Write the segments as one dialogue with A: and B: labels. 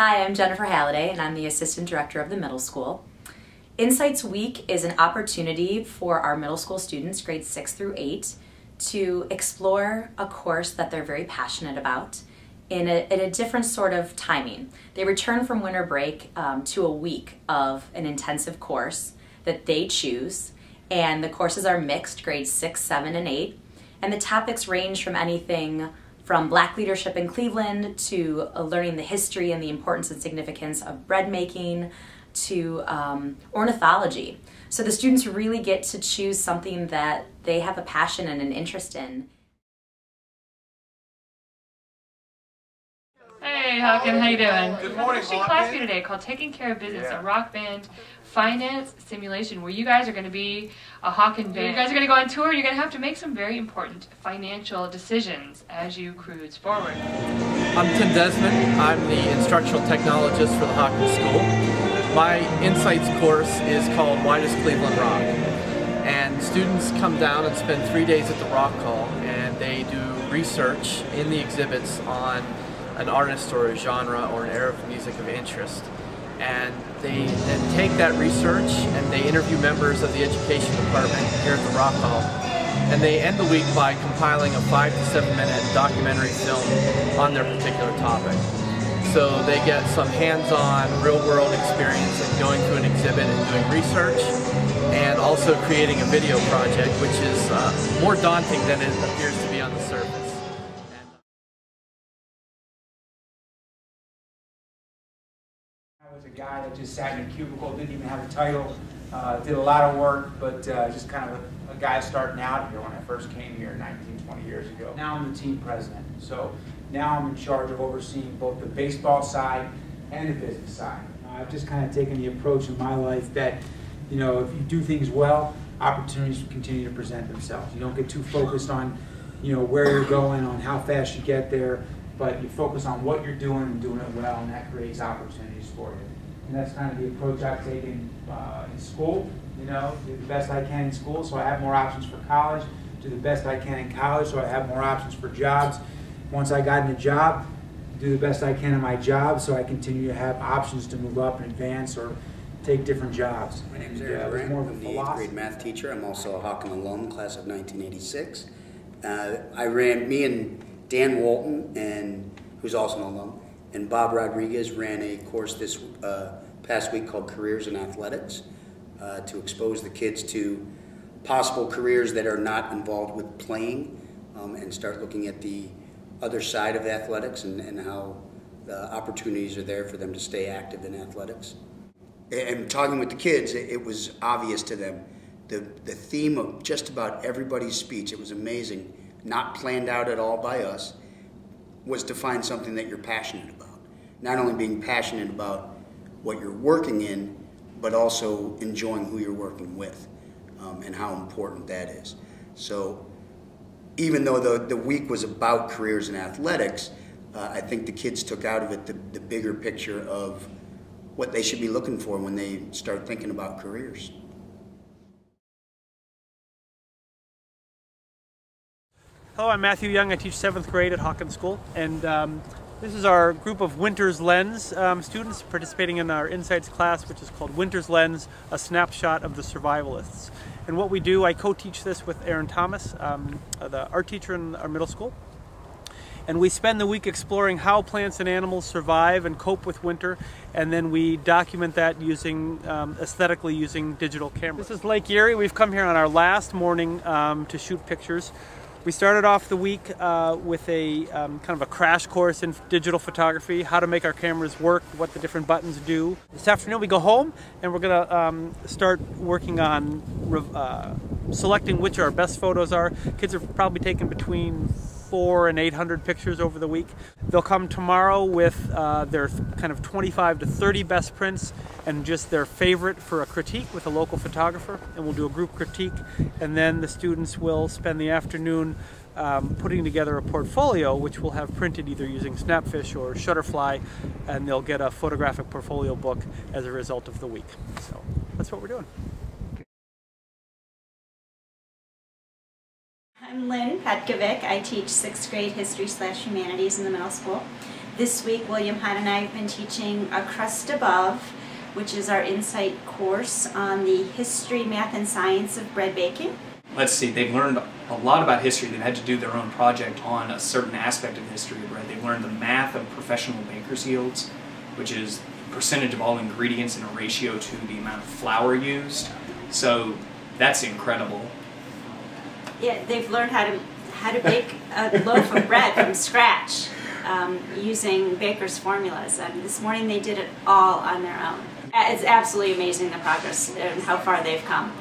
A: Hi, I'm Jennifer Halliday, and I'm the Assistant Director of the middle school. Insights Week is an opportunity for our middle school students, grades 6 through 8, to explore a course that they're very passionate about in a, in a different sort of timing. They return from winter break um, to a week of an intensive course that they choose, and the courses are mixed, grades 6, 7, and 8, and the topics range from anything from black leadership in Cleveland to uh, learning the history and the importance and significance of bread making to um, ornithology. So the students really get to choose something that they have a passion and an interest in.
B: Hey, Hawken, how you doing?
C: Good morning,
B: There's a class here today called Taking Care of Business,
C: Yeah.
B: a rock band finance simulation where you guys are going to be a Hawken band. You guys are going to go on tour. You're going to have to make some very important financial decisions as you cruise forward.
D: I'm Tim Desmond. I'm the instructional technologist for the Hawken School. My Insights course is called Why Does Cleveland Rock? And students come down and spend three days at the Rock Hall and they do research in the exhibits on an artist or a genre or an era of music of interest. And they then take that research and they interview members of the education department here at the Rock Hall and they end the week by compiling a five to seven minute documentary film on their particular topic. So they get some hands-on, real-world experience in going to an exhibit and doing research, and also creating a video project, which is uh, more daunting than it appears to
C: I was a guy that just sat in a cubicle, didn't even have a title, uh, did a lot of work, but uh, just kind of a, a guy starting out here when I first came here 19, 20 years ago. Now I'm the team president, so now I'm in charge of overseeing both the baseball side and the business side. I've just kind of taken the approach in my life that, you know, if you do things well, opportunities continue to present themselves. You don't get too focused on, you know, where you're going, on how fast you get there, but you focus on what you're doing and doing it well, and that creates opportunities for you. And that's kind of the approach I've taken uh, in school. You know, do the best I can in school, so I have more options for college. Do the best I can in college, so I have more options for jobs. Once I got in a job, do the best I can in my job, so I continue to have options to move up and advance or take different jobs.
E: My name is
C: uh,
E: Eric
C: it was
E: Grant.
C: more of a
E: I'm the eighth grade math teacher. I'm also a Hawken alum, class of 1986. Uh, I ran, me and Dan Walton, and who's also an alum, and Bob Rodriguez ran a course this uh, past week called Careers in Athletics uh, to expose the kids to possible careers that are not involved with playing um, and start looking at the other side of athletics and, and how the opportunities are there for them to stay active in athletics. And talking with the kids, it, it was obvious to them. The, the theme of just about everybody's speech, it was amazing, not planned out at all by us, was to find something that you're passionate about. Not only being passionate about what you're working in, but also enjoying who you're working with um, and how important that is. So even though the, the week was about careers in athletics, uh, I think the kids took out of it the, the bigger picture of what they should be looking for when they start thinking about careers.
D: Hello, I'm Matthew Young. I teach seventh grade at Hawken School, and um, this is our group of Winter's Lens um, students participating in our Insights class, which is called Winter's Lens: A Snapshot of the Survivalists. And what we do, I co-teach this with Aaron Thomas, um, the art teacher in our middle school. And we spend the week exploring how plants and animals survive and cope with winter, and then we document that using um, aesthetically using digital cameras. This is Lake Erie. We've come here on our last morning um, to shoot pictures. We started off the week uh, with a um, kind of a crash course in digital photography, how to make our cameras work, what the different buttons do. This afternoon we go home and we're gonna um, start working on uh, selecting which our best photos are. Kids are probably taking between four and 800 pictures over the week. They'll come tomorrow with uh, their kind of 25 to 30 best prints and just their favorite for a critique with a local photographer. And we'll do a group critique. And then the students will spend the afternoon um, putting together a portfolio, which we'll have printed either using Snapfish or Shutterfly. And they'll get a photographic portfolio book as a result of the week. So that's what we're doing.
F: I'm Lynn Petkovic. I teach sixth grade history slash humanities in the middle school. This week, William Hunt and I have been teaching A Crust Above, which is our insight course on the history, math, and science of bread baking.
G: Let's see, they've learned a lot about history. They've had to do their own project on a certain aspect of the history of bread. They've learned the math of professional baker's yields, which is percentage of all ingredients in a ratio to the amount of flour used. So that's incredible.
F: Yeah, they've learned how to how to bake a loaf of bread from scratch um, using baker's formulas. And this morning they did it all on their own. It's absolutely amazing the progress and how far they've come.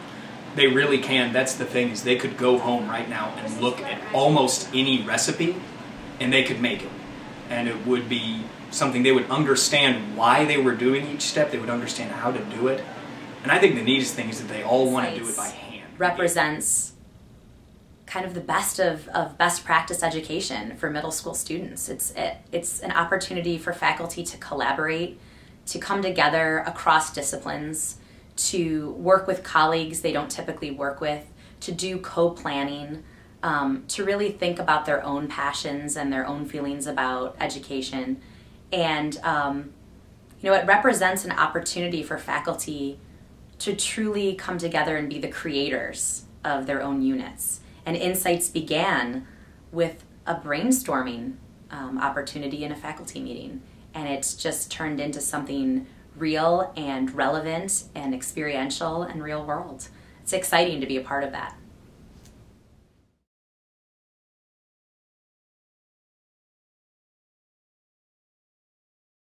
G: They really can. That's the thing is they could go home right now and look at almost any recipe, and they could make it, and it would be something they would understand why they were doing each step. They would understand how to do it, and I think the neatest thing is that they all want to do it by hand.
A: Represents kind of the best of, of best practice education for middle school students. It's it, it's an opportunity for faculty to collaborate, to come together across disciplines, to work with colleagues they don't typically work with, to do co-planning, um, to really think about their own passions and their own feelings about education, and um, you know it represents an opportunity for faculty to truly come together and be the creators of their own units and insights began with a brainstorming um, opportunity in a faculty meeting. And it's just turned into something real and relevant and experiential and real world. It's exciting to be a part of that.